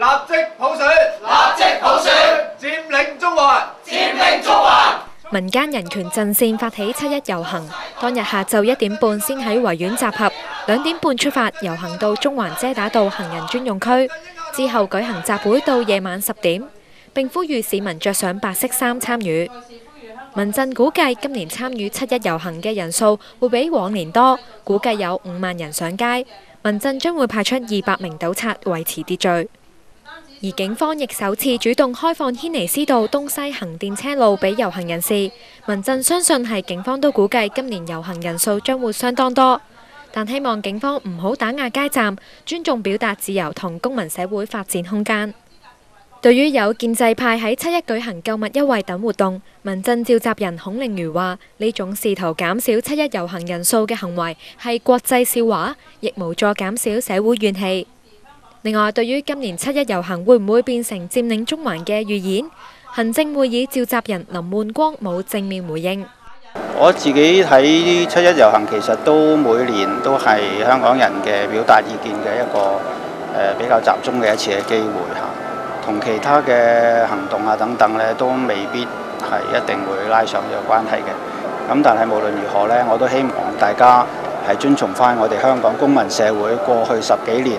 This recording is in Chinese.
立即普選，立即普選，佔領中環，佔領中環。民間人權陣線發起七一遊行，當日下晝一點半先喺維園集合，兩點半出發遊行到中環遮打道行人專用區，之後舉行集會到夜晚十點，並呼籲市民着上白色衫參與。民陣估計今年參與七一遊行嘅人數會比往年多，估計有五萬人上街。民陣將會派出二百名糾察維持秩序，而警方亦首次主動開放軒尼斯道東西行電車路俾遊行人士。民陣相信係警方都估計今年遊行人數將會相當多，但希望警方唔好打壓街站，尊重表達自由同公民社會發展空間。對於有建制派喺七一舉行購物優惠等活動，民陣召集人孔令如話：呢種試圖減少七一遊行人數嘅行為係國際笑話，亦無助減少社會怨氣。另外，對於今年七一遊行會唔會變成佔領中環嘅預演，行政會議召集人林煥光冇正面回應。我自己睇七一遊行，其實都每年都係香港人嘅表達意見嘅一個、比較集中嘅一次嘅機會嚇。同其他嘅行動啊等等咧，都未必係一定會拉上呢個關係嘅。咁但係無論如何咧，我都希望大家係遵從翻我哋香港公民社會過去十幾年